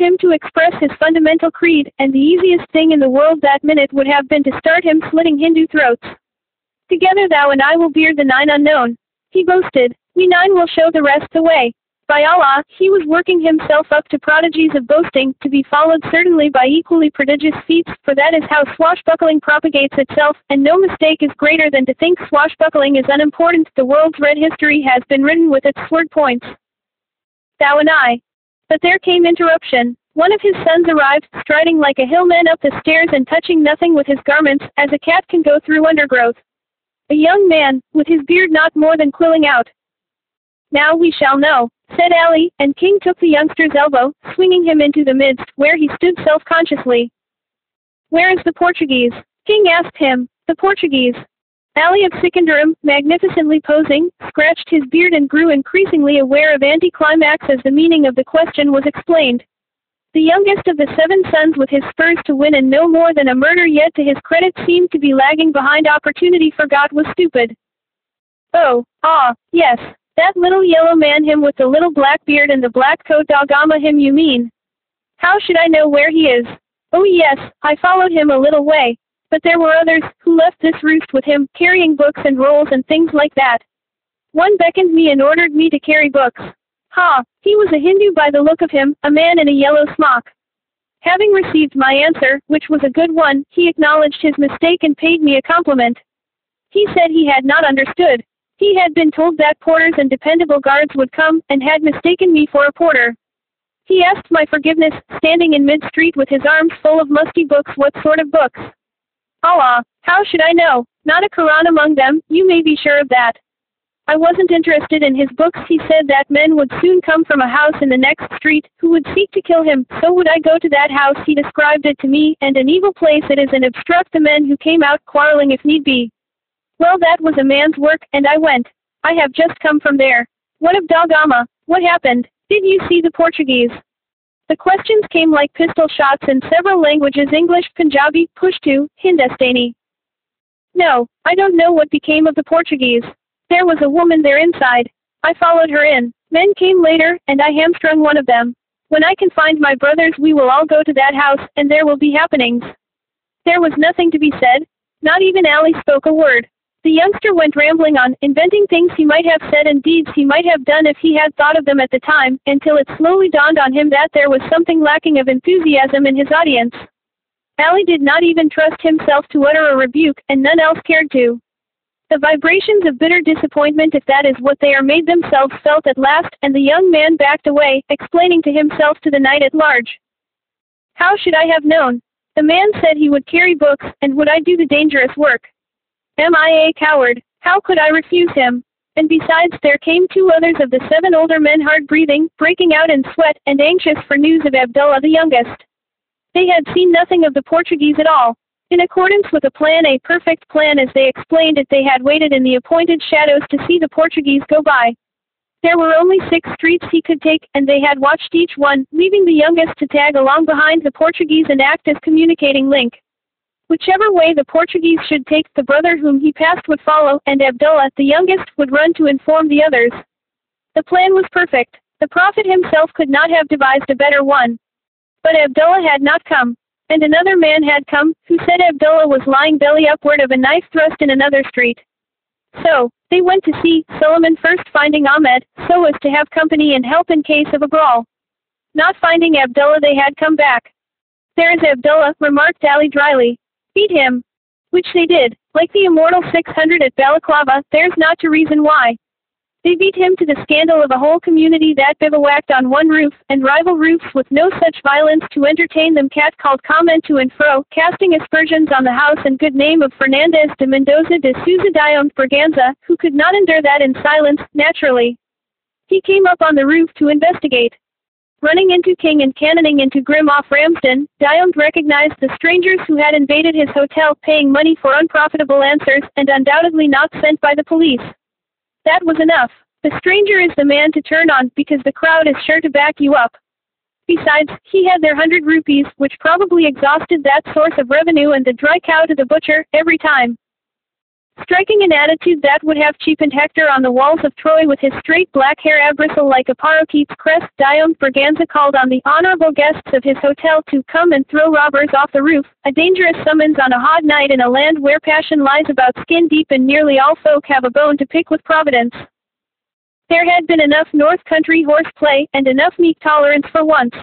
him to express his fundamental creed, and the easiest thing in the world that minute would have been to start him slitting Hindu throats. Together thou and I will beard the nine unknown. He boasted, we nine will show the rest the way. By Allah, he was working himself up to prodigies of boasting, to be followed certainly by equally prodigious feats, for that is how swashbuckling propagates itself, and no mistake is greater than to think swashbuckling is unimportant. The world's red history has been written with its sword points. Thou and I. But there came interruption. One of his sons arrived, striding like a hillman up the stairs and touching nothing with his garments, as a cat can go through undergrowth. A young man, with his beard not more than quilling out. Now we shall know said Ali, and King took the youngster's elbow, swinging him into the midst, where he stood self-consciously. Where is the Portuguese? King asked him. The Portuguese. Ali of Sikandaram, magnificently posing, scratched his beard and grew increasingly aware of anticlimax as the meaning of the question was explained. The youngest of the seven sons with his spurs to win and no more than a murder yet to his credit seemed to be lagging behind opportunity for God was stupid. Oh, ah, yes, that little yellow man him with the little black beard and the black coat Da Gama him you mean. How should I know where he is? Oh yes, I followed him a little way. But there were others, who left this roost with him, carrying books and rolls and things like that. One beckoned me and ordered me to carry books. Ha, he was a Hindu by the look of him, a man in a yellow smock. Having received my answer, which was a good one, he acknowledged his mistake and paid me a compliment. He said he had not understood, he had been told that porters and dependable guards would come, and had mistaken me for a porter. He asked my forgiveness, standing in mid-street with his arms full of musty books what sort of books? Allah, how should I know? Not a Quran among them, you may be sure of that. I wasn't interested in his books. He said that men would soon come from a house in the next street, who would seek to kill him, so would I go to that house he described it to me, and an evil place it is and obstruct the men who came out quarreling if need be. Well that was a man's work, and I went. I have just come from there. What of Da Gama? What happened? Did you see the Portuguese? The questions came like pistol shots in several languages English, Punjabi, Pushtu, Hindustani. No, I don't know what became of the Portuguese. There was a woman there inside. I followed her in. Men came later, and I hamstrung one of them. When I can find my brothers we will all go to that house, and there will be happenings. There was nothing to be said. Not even Ali spoke a word. The youngster went rambling on, inventing things he might have said and deeds he might have done if he had thought of them at the time, until it slowly dawned on him that there was something lacking of enthusiasm in his audience. Ali did not even trust himself to utter a rebuke, and none else cared to. The vibrations of bitter disappointment, if that is what they are, made themselves felt at last, and the young man backed away, explaining to himself to the night at large. How should I have known? The man said he would carry books, and would I do the dangerous work? Am I a coward? How could I refuse him? And besides there came two others of the seven older men hard breathing, breaking out in sweat, and anxious for news of Abdullah the youngest. They had seen nothing of the Portuguese at all. In accordance with a plan a perfect plan as they explained it they had waited in the appointed shadows to see the Portuguese go by. There were only six streets he could take, and they had watched each one, leaving the youngest to tag along behind the Portuguese and act as communicating link. Whichever way the Portuguese should take, the brother whom he passed would follow, and Abdullah, the youngest, would run to inform the others. The plan was perfect. The Prophet himself could not have devised a better one. But Abdullah had not come. And another man had come, who said Abdullah was lying belly upward of a knife thrust in another street. So, they went to see Suleiman first finding Ahmed, so as to have company and help in case of a brawl. Not finding Abdullah they had come back. There is Abdullah, remarked Ali dryly. Beat him. Which they did. Like the immortal 600 at Balaclava, there's not to reason why. They beat him to the scandal of a whole community that bivouacked on one roof, and rival roofs with no such violence to entertain them cat called comment to and fro, casting aspersions on the house and good name of Fernandez de Mendoza de Souza Dion Braganza, who could not endure that in silence, naturally. He came up on the roof to investigate. Running into King and cannoning into Grim off Ramsden, Dion recognized the strangers who had invaded his hotel paying money for unprofitable answers, and undoubtedly not sent by the police. That was enough. The stranger is the man to turn on, because the crowd is sure to back you up. Besides, he had their hundred rupees, which probably exhausted that source of revenue and the dry cow to the butcher, every time. Striking an attitude that would have cheapened Hector on the walls of Troy with his straight black hair abristle like a parakeet's crest. Diomed Braganza called on the honorable guests of his hotel to come and throw robbers off the roof, a dangerous summons on a hot night in a land where passion lies about skin deep and nearly all folk have a bone to pick with Providence. There had been enough North Country horseplay and enough meek tolerance for once.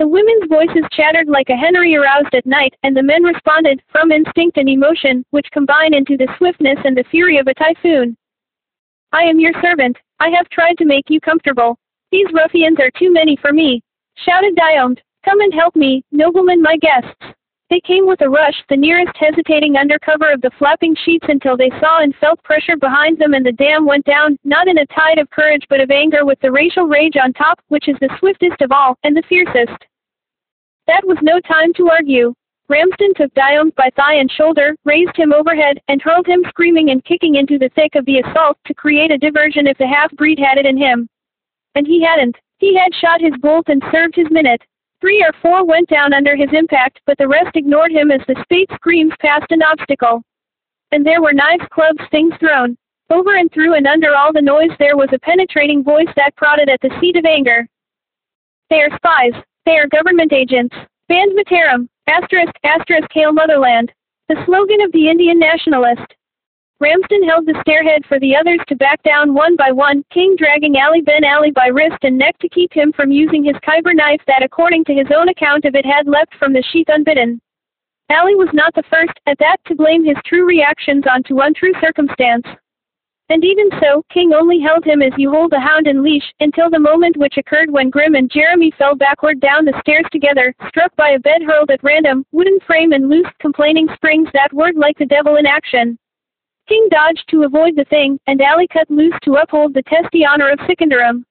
The women's voices chattered like a henry aroused at night, and the men responded, from instinct and emotion, which combine into the swiftness and the fury of a typhoon. I am your servant. I have tried to make you comfortable. These ruffians are too many for me. Shouted Diomed. Come and help me, noblemen my guests. They came with a rush, the nearest hesitating under cover of the flapping sheets until they saw and felt pressure behind them and the dam went down, not in a tide of courage but of anger with the racial rage on top, which is the swiftest of all, and the fiercest. That was no time to argue. Ramsden took Diomed by thigh and shoulder, raised him overhead, and hurled him screaming and kicking into the thick of the assault to create a diversion if the half-breed had it in him. And he hadn't. He had shot his bolt and served his minute. Three or four went down under his impact, but the rest ignored him as the spade screams passed an obstacle. And there were knives, clubs, things thrown. Over and through and under all the noise there was a penetrating voice that prodded at the seat of anger. They are spies. They are government agents. Bande Mataram, asterisk, asterisk, Hail Motherland. The slogan of the Indian nationalist. Ramsden held the stairhead for the others to back down one by one, King dragging Ali Ben Ali by wrist and neck to keep him from using his Khyber knife that according to his own account of it had leapt from the sheath unbidden. Ali was not the first, at that, to blame his true reactions onto untrue circumstance. And even so, King only held him as you hold a hound in leash, until the moment which occurred when Grim and Jeremy fell backward down the stairs together, struck by a bed hurled at random, wooden frame and loose, complaining springs that word like the devil in action. King dodged to avoid the thing, and Ali cut loose to uphold the testy honor of Sikandaram.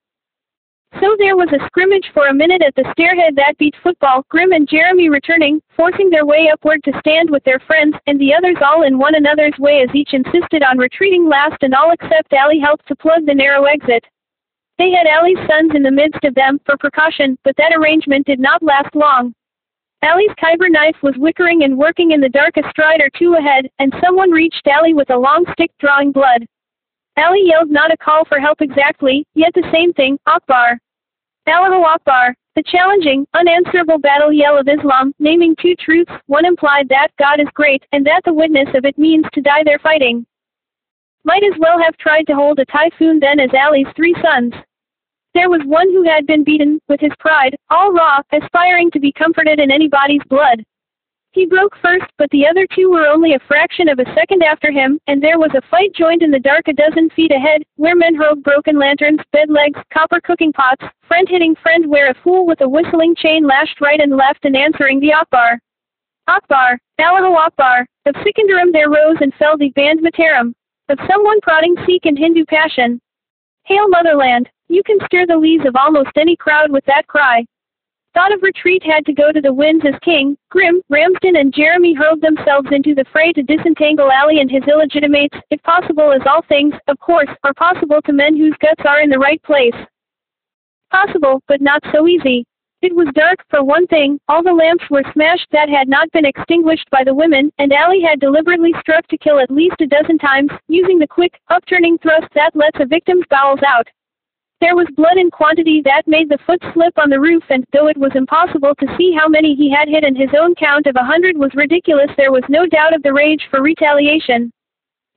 So there was a scrimmage for a minute at the stairhead that beat football, Grim and Jeremy returning, forcing their way upward to stand with their friends, and the others all in one another's way as each insisted on retreating last and all except Ali helped to plug the narrow exit. They had Ali's sons in the midst of them, for precaution, but that arrangement did not last long. Ali's Khyber knife was wickering and working in the dark a stride or two ahead, and someone reached Ali with a long stick drawing blood. Ali yelled not a call for help exactly, yet the same thing, Akbar. Allahu Akbar, the challenging, unanswerable battle yell of Islam, naming two truths, one implied that God is great, and that the witness of it means to die there fighting. Might as well have tried to hold a typhoon then as Ali's three sons. There was one who had been beaten, with his pride, all raw, aspiring to be comforted in anybody's blood. He broke first, but the other two were only a fraction of a second after him, and there was a fight joined in the dark a dozen feet ahead, where men hurled broken lanterns, bed legs, copper cooking pots, friend hitting friend where a fool with a whistling chain lashed right and left and answering the Akbar. Akbar, Allahu Akbar, of Sikandaram there rose and fell the Bande Mataram, of someone prodding Sikh and Hindu passion. Hail motherland, you can stir the lees of almost any crowd with that cry. Thought of retreat had to go to the winds as King, Grim, Ramsden and Jeremy hurled themselves into the fray to disentangle Ali and his illegitimates, if possible as all things, of course, are possible to men whose guts are in the right place. Possible, but not so easy. It was dark, for one thing, all the lamps were smashed that had not been extinguished by the women, and Ali had deliberately struck to kill at least a dozen times, using the quick, upturning thrust that lets a victim's bowels out. There was blood in quantity that made the foot slip on the roof and, though it was impossible to see how many he had hit and his own count of a hundred was ridiculous there was no doubt of the rage for retaliation.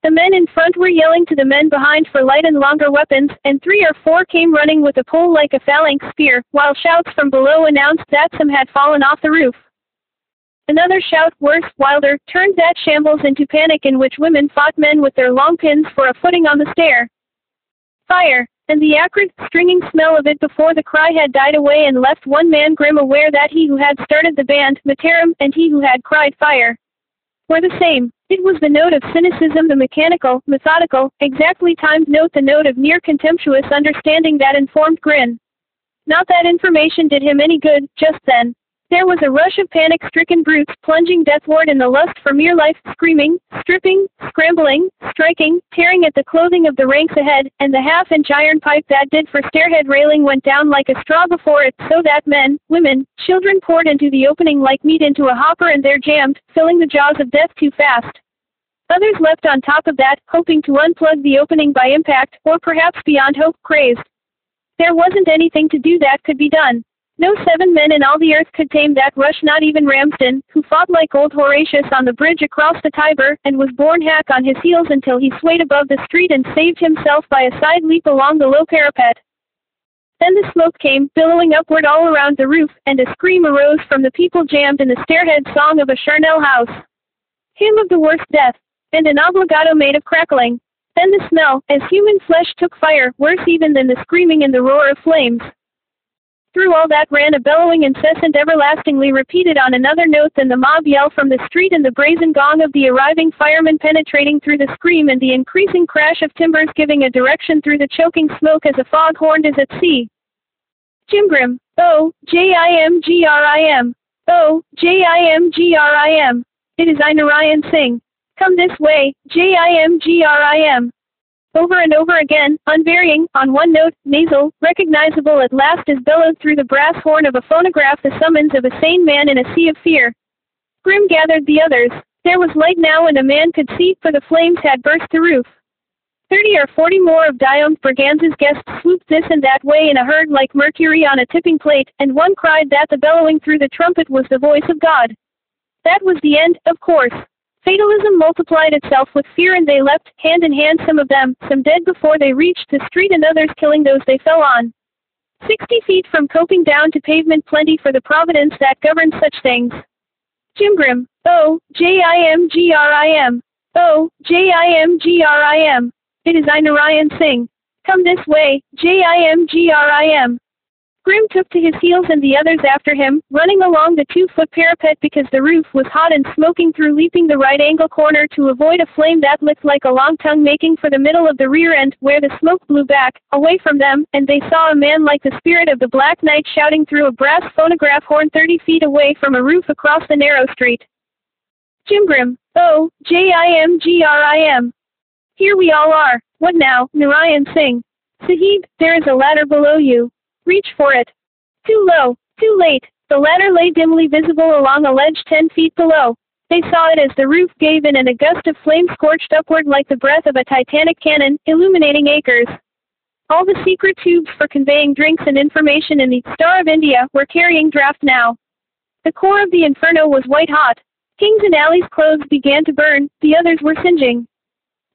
The men in front were yelling to the men behind for light and longer weapons, and three or four came running with a pole like a phalanx spear, while shouts from below announced that some had fallen off the roof. Another shout, worse, wilder, turned that shambles into panic in which women fought men with their long pins for a footing on the stair. Fire! And the acrid, stringing smell of it before the cry had died away and left one man grim aware that he who had started the band, Mataram, and he who had cried fire, were the same. It was the note of cynicism, the mechanical, methodical, exactly timed note, the note of near contemptuous understanding that informed grin. Not that information did him any good, just then. There was a rush of panic-stricken brutes plunging deathward in the lust for mere life, screaming, stripping, scrambling, striking, tearing at the clothing of the ranks ahead, and the half-inch iron pipe that did for stairhead railing went down like a straw before it, so that men, women, children poured into the opening like meat into a hopper and there jammed, filling the jaws of death too fast. Others leapt on top of that, hoping to unplug the opening by impact, or perhaps beyond hope, crazed. There wasn't anything to do that could be done. No seven men in all the earth could tame that rush not even Ramsden, who fought like old Horatius on the bridge across the Tiber, and was borne hack on his heels until he swayed above the street and saved himself by a side leap along the low parapet. Then the smoke came, billowing upward all around the roof, and a scream arose from the people jammed in the stairhead song of a charnel house. Hymn of the worst death, and an obligato made of crackling. Then the smell, as human flesh took fire, worse even than the screaming and the roar of flames. Through all that ran a bellowing incessant everlastingly repeated on another note than the mob yell from the street and the brazen gong of the arriving firemen penetrating through the scream and the increasing crash of timbers giving a direction through the choking smoke as a fog horn is at sea. Jimgrim. Oh, J-I-M-G-R-I-M. Oh, J-I-M-G-R-I-M. It is I Narayan Singh. Come this way, J-I-M-G-R-I-M over and over again, unvarying, on one note, nasal, recognizable at last as bellowed through the brass horn of a phonograph the summons of a sane man in a sea of fear. Grim gathered the others. There was light now and a man could see, for the flames had burst the roof. Thirty or forty more of Dione Braganza's guests swooped this and that way in a herd like mercury on a tipping plate, and one cried that the bellowing through the trumpet was the voice of God. That was the end, of course. Fatalism multiplied itself with fear and they leapt, hand in hand some of them, some dead before they reached the street and others killing those they fell on. Sixty feet from coping down to pavement plenty for the providence that governs such things. Jimgrim. Oh, J-I-M-G-R-I-M. Oh, J-I-M-G-R-I-M. It is I Narayan Singh. Come this way, J-I-M-G-R-I-M. Grim took to his heels and the others after him, running along the two-foot parapet because the roof was hot and smoking through leaping the right angle corner to avoid a flame that licked like a long tongue making for the middle of the rear end, where the smoke blew back, away from them, and they saw a man like the spirit of the Black Knight shouting through a brass phonograph horn 30 feet away from a roof across the narrow street. Jimgrim. Oh, J-I-M-G-R-I-M. Here we all are. What now, Narayan Singh? Sahib, there is a ladder below you. Reach for it. Too low, too late. The ladder lay dimly visible along a ledge ten feet below. They saw it as the roof gave in and a gust of flame scorched upward like the breath of a titanic cannon, illuminating acres. All the secret tubes for conveying drinks and information in the Star of India were carrying draft now. The core of the inferno was white hot. King's and Ali's clothes began to burn, the others were singeing.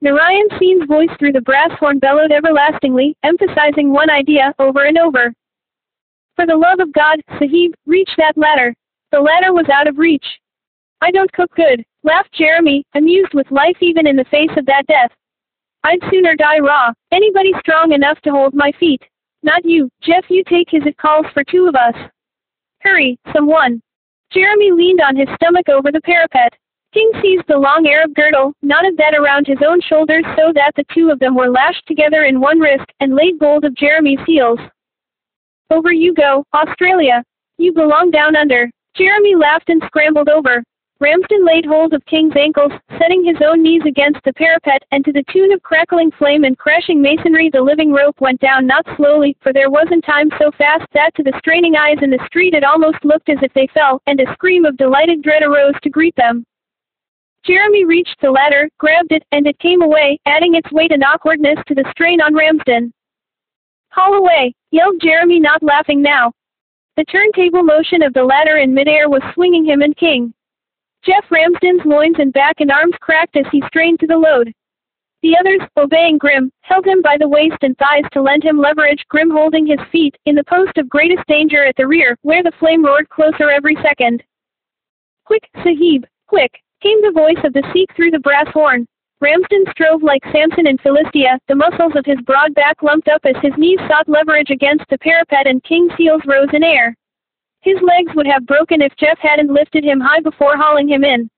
Narayan Singh's voice through the brass horn bellowed everlastingly, emphasizing one idea over and over. For the love of God, Sahib, reach that ladder. The ladder was out of reach. I don't cook good, laughed Jeremy, amused with life even in the face of that death. I'd sooner die raw. Anybody strong enough to hold my feet. Not you, Jeff, you take his it calls for two of us. Hurry, someone. Jeremy leaned on his stomach over the parapet. King seized the long Arab girdle, knotted that around his own shoulders so that the two of them were lashed together in one wrist, and laid hold of Jeremy's heels. Over you go, Australia. You belong down under. Jeremy laughed and scrambled over. Ramsden laid hold of King's ankles, setting his own knees against the parapet, and to the tune of crackling flame and crashing masonry the living rope went down not slowly, for there wasn't time so fast that to the straining eyes in the street it almost looked as if they fell, and a scream of delighted dread arose to greet them. Jeremy reached the ladder, grabbed it, and it came away, adding its weight and awkwardness to the strain on Ramsden. Haul away, yelled Jeremy not laughing now. The turntable motion of the ladder in midair was swinging him and King. Jeff Ramsden's loins and back and arms cracked as he strained to the load. The others, obeying Grim, held him by the waist and thighs to lend him leverage, Grim holding his feet, in the post of greatest danger at the rear, where the flame roared closer every second. Quick, Sahib, quick, Came the voice of the Sikh through the brass horn. Ramsden strove like Samson in Philistia, the muscles of his broad back lumped up as his knees sought leverage against the parapet and King's heels rose in air. His legs would have broken if Jeff hadn't lifted him high before hauling him in.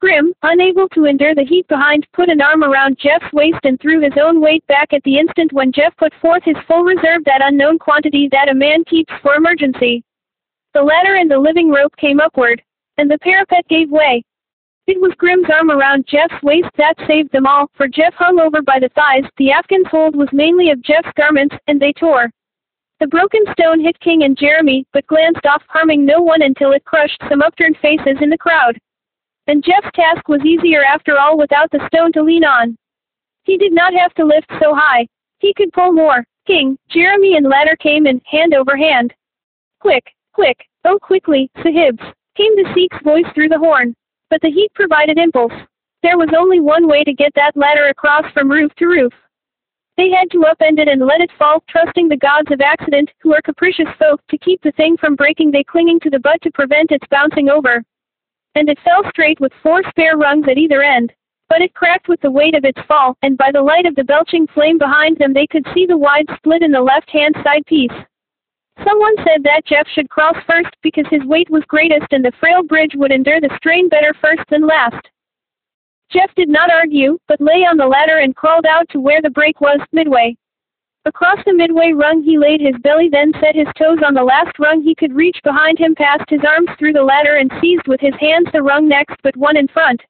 Grim, unable to endure the heat behind, put an arm around Jeff's waist and threw his own weight back at the instant when Jeff put forth his full reserve that unknown quantity that a man keeps for emergency. The ladder and the living rope came upward, and the parapet gave way. It was Grim's arm around Jeff's waist that saved them all, for Jeff hung over by the thighs, the Afghan's hold was mainly of Jeff's garments, and they tore. The broken stone hit King and Jeremy, but glanced off, harming no one until it crushed some upturned faces in the crowd. And Jeff's task was easier after all without the stone to lean on. He did not have to lift so high. He could pull more. King, Jeremy and Ladder came in, hand over hand. Quick, quick, oh quickly, Sahibs, came the Sikh's voice through the horn. But the heat provided impulse. There was only one way to get that ladder across from roof to roof. They had to upend it and let it fall, trusting the gods of accident, who are capricious folk, to keep the thing from breaking they clinging to the butt to prevent its bouncing over. And it fell straight with four spare rungs at either end. But it cracked with the weight of its fall, and by the light of the belching flame behind them they could see the wide split in the left-hand side piece. Someone said that Jeff should cross first because his weight was greatest and the frail bridge would endure the strain better first than last. Jeff did not argue, but lay on the ladder and crawled out to where the break was, midway. Across the midway rung he laid his belly then set his toes on the last rung he could reach behind him passed his arms through the ladder and seized with his hands the rung next but one in front.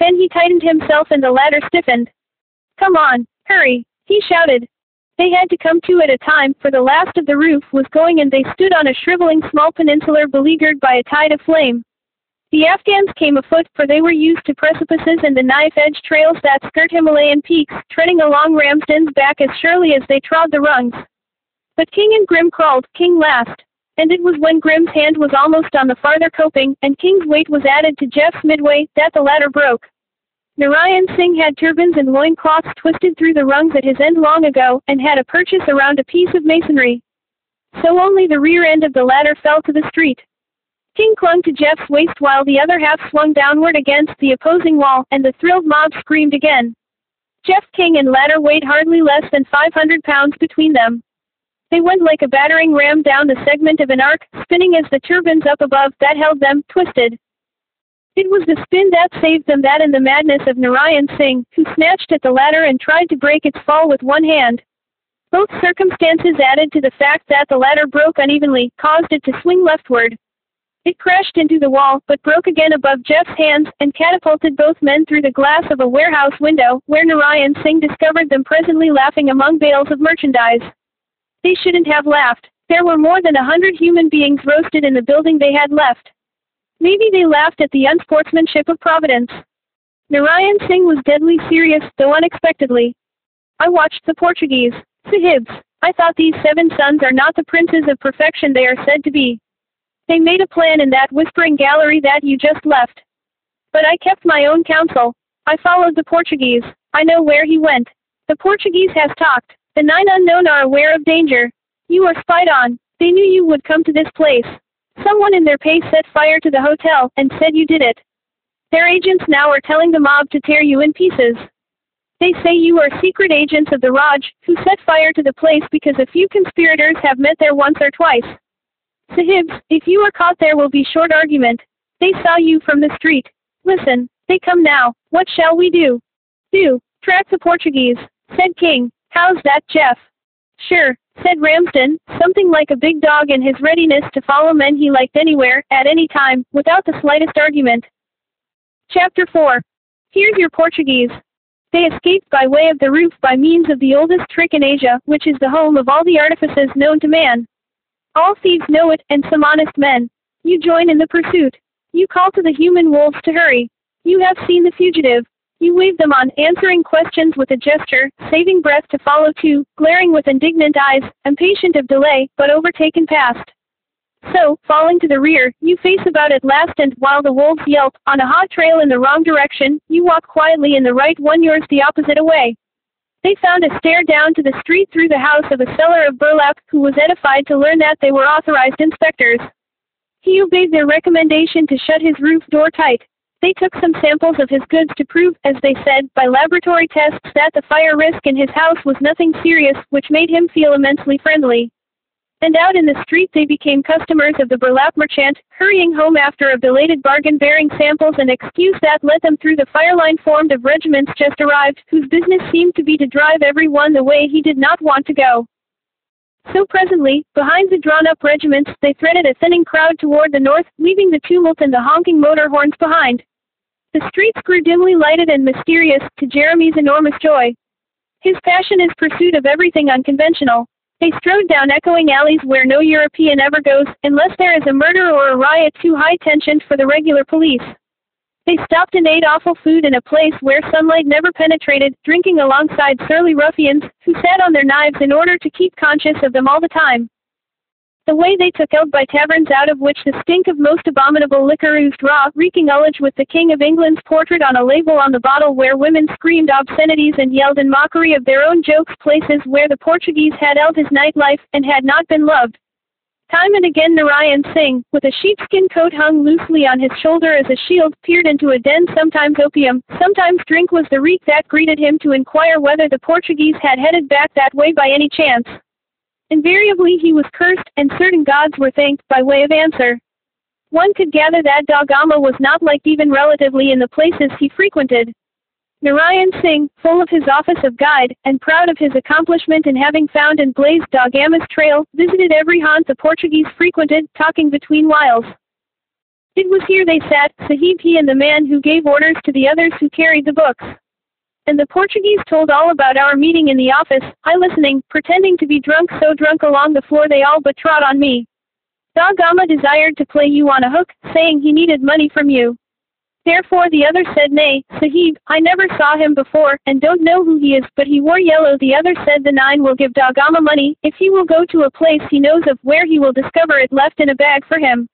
Then he tightened himself and the ladder stiffened. Come on, hurry, he shouted. They had to come two at a time, for the last of the roof was going and they stood on a shriveling small peninsula beleaguered by a tide of flame. The Afghans came afoot, for they were used to precipices and the knife-edge trails that skirt Himalayan peaks, treading along Ramsden's back as surely as they trod the rungs. But King and Grim crawled, King last. And it was when Grim's hand was almost on the farther coping, and King's weight was added to Jeff's midway, that the ladder broke. Narayan Singh had turbans and loincloths twisted through the rungs at his end long ago, and had a purchase around a piece of masonry. So only the rear end of the ladder fell to the street. King clung to Jeff's waist while the other half swung downward against the opposing wall, and the thrilled mob screamed again. Jeff King and Ladder weighed hardly less than 500 pounds between them. They went like a battering ram down the segment of an arc, spinning as the turbans up above that held them twisted. It was the spin that saved them that and the madness of Narayan Singh, who snatched at the ladder and tried to break its fall with one hand. Both circumstances added to the fact that the ladder broke unevenly, caused it to swing leftward. It crashed into the wall, but broke again above Jeff's hands, and catapulted both men through the glass of a warehouse window, where Narayan Singh discovered them presently laughing among bales of merchandise. They shouldn't have laughed. There were more than a hundred human beings roasted in the building they had left. Maybe they laughed at the unsportsmanship of Providence. Narayan Singh was deadly serious, though unexpectedly. I watched the Portuguese. Sahibs. I thought these seven sons are not the princes of perfection they are said to be. They made a plan in that whispering gallery that you just left. But I kept my own counsel. I followed the Portuguese. I know where he went. The Portuguese has talked. The nine unknown are aware of danger. You are spied on. They knew you would come to this place. Someone in their pay set fire to the hotel and said you did it. Their agents now are telling the mob to tear you in pieces. They say you are secret agents of the Raj, who set fire to the place because a few conspirators have met there once or twice. Sahibs, if you are caught there will be short argument. They saw you from the street. Listen, they come now. What shall we do? Do. Track the Portuguese, said King. How's that, Jeff? Sure, said Ramsden, something like a big dog in his readiness to follow men he liked anywhere, at any time, without the slightest argument. Chapter 4. Here's your Portuguese. They escaped by way of the roof by means of the oldest trick in Asia, which is the home of all the artifices known to man. All thieves know it, and some honest men. You join in the pursuit. You call to the human wolves to hurry. You have seen the fugitive. You wave them on, answering questions with a gesture, saving breath to follow too, glaring with indignant eyes, impatient of delay, but overtaken past. So, falling to the rear, you face about at last and, while the wolves yelp, on a hot trail in the wrong direction, you walk quietly in the right one yours the opposite away. They found a stair down to the street through the house of a seller of burlap, who was edified to learn that they were authorized inspectors. He obeyed their recommendation to shut his roof door tight. They took some samples of his goods to prove, as they said, by laboratory tests that the fire risk in his house was nothing serious, which made him feel immensely friendly and out in the street they became customers of the burlap merchant, hurrying home after a belated bargain bearing samples and excuse that led them through the fireline formed of regiments just arrived, whose business seemed to be to drive everyone the way he did not want to go. So presently, behind the drawn-up regiments, they threaded a thinning crowd toward the north, leaving the tumult and the honking motor horns behind. The streets grew dimly lighted and mysterious, to Jeremy's enormous joy. His passion is pursuit of everything unconventional, they strode down echoing alleys where no European ever goes, unless there is a murder or a riot too high tension for the regular police. They stopped and ate awful food in a place where sunlight never penetrated, drinking alongside surly ruffians, who sat on their knives in order to keep conscious of them all the time. The way they took out by taverns out of which the stink of most abominable liquor oozed raw, reeking ullage with the King of England's portrait on a label on the bottle where women screamed obscenities and yelled in mockery of their own jokes places where the Portuguese had held his nightlife, and had not been loved. Time and again Narayan Singh, with a sheepskin coat hung loosely on his shoulder as a shield, peered into a den sometimes opium, sometimes drink was the reek that greeted him to inquire whether the Portuguese had headed back that way by any chance. Invariably he was cursed, and certain gods were thanked, by way of answer. One could gather that Da Gama was not liked even relatively in the places he frequented. Narayan Singh, full of his office of guide, and proud of his accomplishment in having found and blazed Da Gama's trail, visited every haunt the Portuguese frequented, talking between whiles. It was here they sat, Sahib he and the man who gave orders to the others who carried the books. And the Portuguese told all about our meeting in the office, I listening, pretending to be drunk so drunk along the floor they all but trod on me. Da Gama desired to play you on a hook, saying he needed money from you. Therefore the other said nay, Sahib, I never saw him before, and don't know who he is, but he wore yellow. The other said the nine will give Da Gama money, if he will go to a place he knows of where he will discover it left in a bag for him.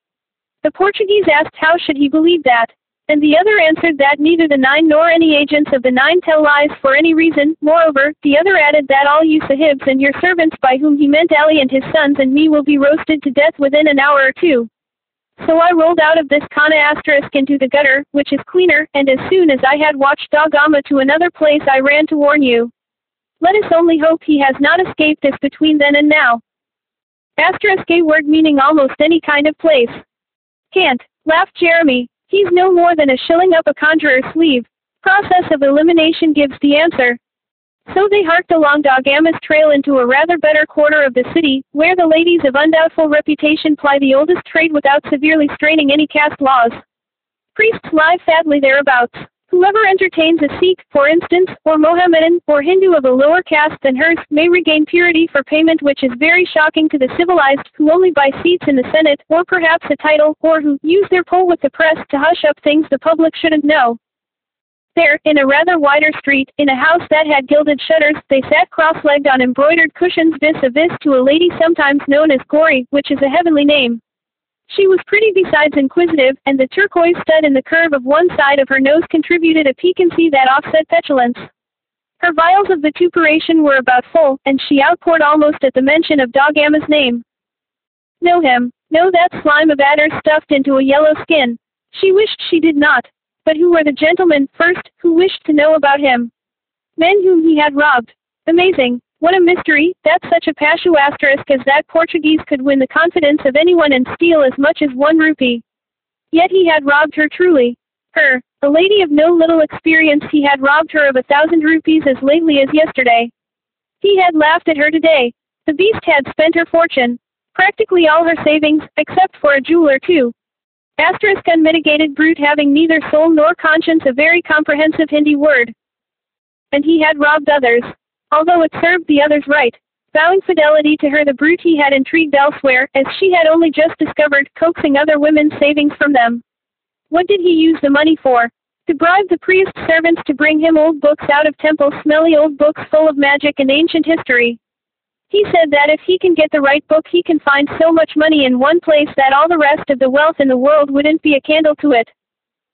The Portuguese asked how should he believe that. And the other answered that neither the nine nor any agents of the nine tell lies for any reason. Moreover, the other added that all you sahibs and your servants by whom he meant Ali and his sons and me will be roasted to death within an hour or two. So I rolled out of this Kana asterisk into the gutter, which is cleaner, and as soon as I had watched Da Gama to another place I ran to warn you. Let us only hope he has not escaped us between then and now. Asterisk a word meaning almost any kind of place. Can't, laughed Jeremy. He's no more than a shilling up a conjurer's sleeve. Process of elimination gives the answer. So they harked along Da Gama's trail into a rather better quarter of the city, where the ladies of undoubtful reputation ply the oldest trade without severely straining any caste laws. Priests lie sadly thereabouts. Whoever entertains a Sikh, for instance, or Mohammedan, or Hindu of a lower caste than hers, may regain purity for payment which is very shocking to the civilized, who only buy seats in the Senate, or perhaps a title, or who use their pull with the press to hush up things the public shouldn't know. There, in a rather wider street, in a house that had gilded shutters, they sat cross-legged on embroidered cushions vis-a-vis to a lady sometimes known as Gauri, which is a heavenly name. She was pretty besides inquisitive, and the turquoise stud in the curve of one side of her nose contributed a piquancy that offset petulance. Her vials of vituperation were about full, and she outpoured almost at the mention of Da Gama's name. Know him. Know that slime of adders stuffed into a yellow skin. She wished she did not. But who were the gentlemen, first, who wished to know about him? Men whom he had robbed. Amazing. What a mystery, that such a Pashu asterisk as that Portuguese could win the confidence of anyone and steal as much as one rupee. Yet he had robbed her truly. Her, a lady of no little experience he had robbed her of a thousand rupees as lately as yesterday. He had laughed at her today. The beast had spent her fortune. Practically all her savings, except for a jewel or two. Asterisk unmitigated brute having neither soul nor conscience a very comprehensive Hindi word. And he had robbed others although it served the others right. Vowing fidelity to her the brute he had intrigued elsewhere, as she had only just discovered, coaxing other women's savings from them. What did he use the money for? To bribe the priest servants to bring him old books out of temple smelly old books full of magic and ancient history. He said that if he can get the right book he can find so much money in one place that all the rest of the wealth in the world wouldn't be a candle to it.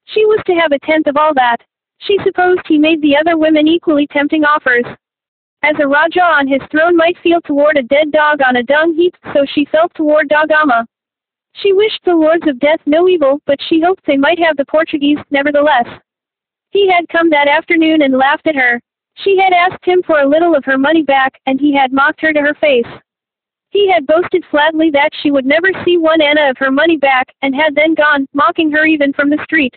She was to have a tenth of all that. She supposed he made the other women equally tempting offers. As a Raja on his throne might feel toward a dead dog on a dung heap, so she felt toward Da Gama. She wished the lords of death no evil, but she hoped they might have the Portuguese, nevertheless. He had come that afternoon and laughed at her. She had asked him for a little of her money back, and he had mocked her to her face. He had boasted flatly that she would never see one anna of her money back, and had then gone, mocking her even from the street.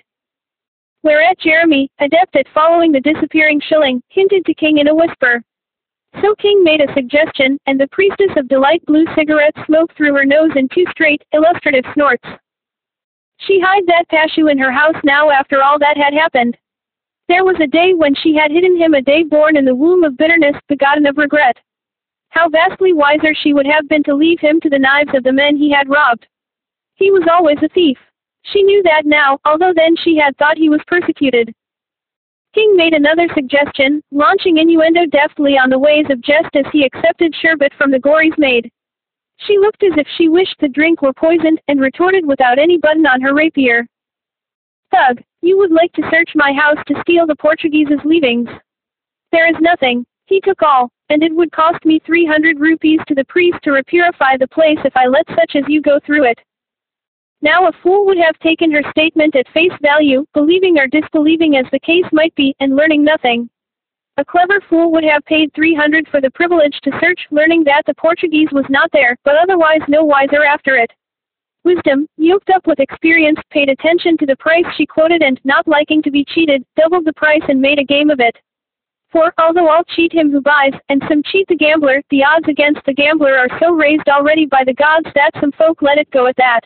Whereat Jeremy, adept at following the disappearing shilling, hinted to King in a whisper, so King made a suggestion, and the priestess of delight blew cigarette smoke through her nose in two straight, illustrative snorts. She hid that Pashu in her house now after all that had happened. There was a day when she had hidden him a day born in the womb of bitterness, begotten of regret. How vastly wiser she would have been to leave him to the knives of the men he had robbed. He was always a thief. She knew that now, although then she had thought he was persecuted. King made another suggestion, launching innuendo deftly on the ways of jest as he accepted sherbet from the Gauri's maid. She looked as if she wished the drink were poisoned, and retorted without any button on her rapier. Thug, you would like to search my house to steal the Portuguese's leavings. There is nothing. He took all, and it would cost me 300 rupees to the priest to repurify the place if I let such as you go through it. Now a fool would have taken her statement at face value, believing or disbelieving as the case might be, and learning nothing. A clever fool would have paid 300 for the privilege to search, learning that the Portuguese was not there, but otherwise no wiser after it. Wisdom, yoked up with experience, paid attention to the price she quoted and, not liking to be cheated, doubled the price and made a game of it. For, although all cheat him who buys, and some cheat the gambler, the odds against the gambler are so raised already by the gods that some folk let it go at that.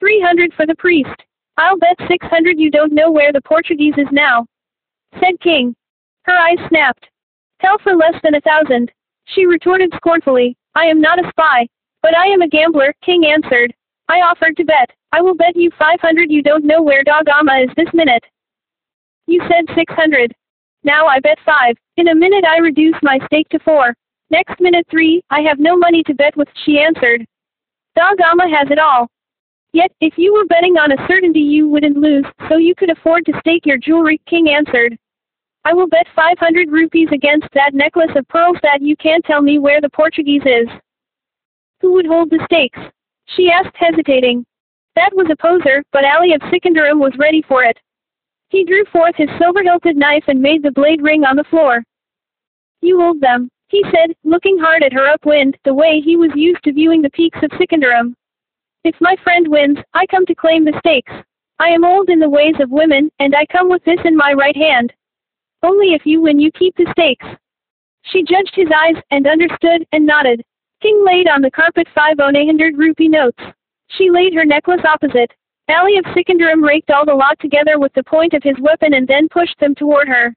300 for the priest. I'll bet 600 you don't know where the Portuguese is now. Said King. Her eyes snapped. Tell for less than a thousand. She retorted scornfully. I am not a spy. But I am a gambler, King answered. I offered to bet. I will bet you 500 you don't know where Da Gama is this minute. You said 600. Now I bet 5. In a minute I reduce my stake to 4. Next minute 3, I have no money to bet with, she answered. Da Gama has it all. Yet, if you were betting on a certainty you wouldn't lose, so you could afford to stake your jewelry, King answered. I will bet 500 rupees against that necklace of pearls that you can't tell me where the Portuguese is. Who would hold the stakes? She asked hesitating. That was a poser, but Ali of Sikandaram was ready for it. He drew forth his silver-hilted knife and made the blade ring on the floor. You hold them, he said, looking hard at her upwind, the way he was used to viewing the peaks of Sikandaram. If my friend wins, I come to claim the stakes. I am old in the ways of women, and I come with this in my right hand. Only if you win you keep the stakes. She judged his eyes, and understood, and nodded. King laid on the carpet five 100 rupee notes. She laid her necklace opposite. Ali of Sikandaram raked all the lot together with the point of his weapon and then pushed them toward her.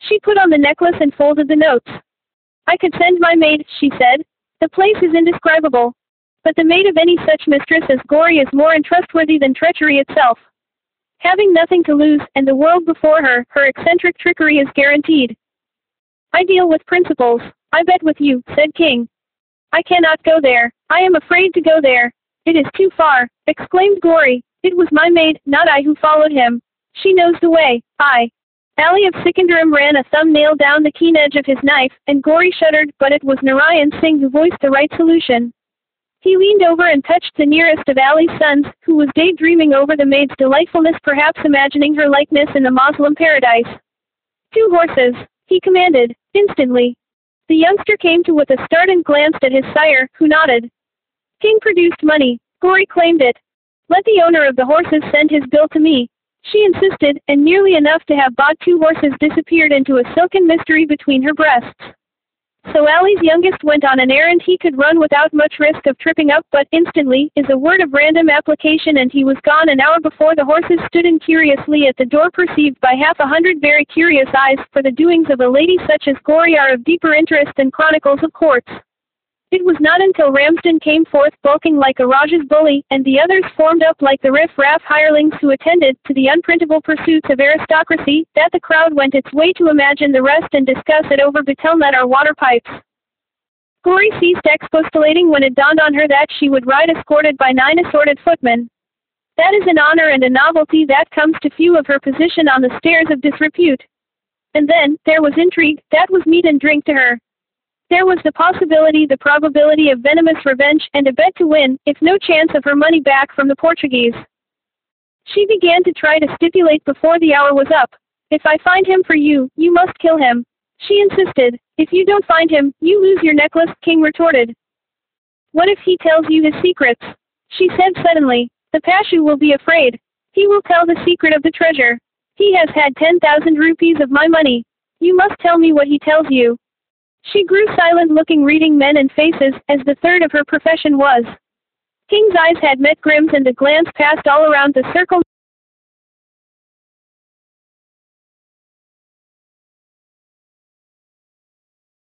She put on the necklace and folded the notes. I could send my maid, she said. The place is indescribable. But the maid of any such mistress as Gauri is more untrustworthy than treachery itself. Having nothing to lose, and the world before her, her eccentric trickery is guaranteed. I deal with principles. I bet with you, said King. I cannot go there. I am afraid to go there. It is too far, exclaimed Gauri. It was my maid, not I who followed him. She knows the way. I. Ali of Sikandaram ran a thumbnail down the keen edge of his knife, and Gauri shuddered, but it was Narayan Singh who voiced the right solution. He leaned over and touched the nearest of Ali's sons, who was daydreaming over the maid's delightfulness perhaps imagining her likeness in a Moslem paradise. Two horses, he commanded, instantly. The youngster came to with a start and glanced at his sire, who nodded. King produced money. Gauri claimed it. Let the owner of the horses send his bill to me. She insisted, and nearly enough to have bought two horses disappeared into a silken mystery between her breasts. So Ali's youngest went on an errand he could run without much risk of tripping up, but instantly, is a word of random application and he was gone an hour before the horses stood in curiously at the door perceived by half a hundred very curious eyes, for the doings of a lady such as Gauri are of deeper interest than chronicles of courts. It was not until Ramsden came forth bulking like a Rajah's bully, and the others formed up like the riff-raff hirelings who attended to the unprintable pursuits of aristocracy, that the crowd went its way to imagine the rest and discuss it over betelnut or water pipes. Gauri ceased expostulating when it dawned on her that she would ride escorted by nine assorted footmen. That is an honor and a novelty that comes to few of her position on the stairs of disrepute. And then, there was intrigue, that was meat and drink to her. There was the possibility, the probability of venomous revenge, and a bet to win, if no chance of her money back from the Portuguese. She began to try to stipulate before the hour was up. If I find him for you, you must kill him. She insisted. If you don't find him, you lose your necklace, King retorted. What if he tells you his secrets? She said suddenly. The Pashu will be afraid. He will tell the secret of the treasure. He has had 10,000 rupees of my money. You must tell me what he tells you. She grew silent looking reading men and faces, as the third of her profession was. King's eyes had met Grim's and a glance passed all around the circle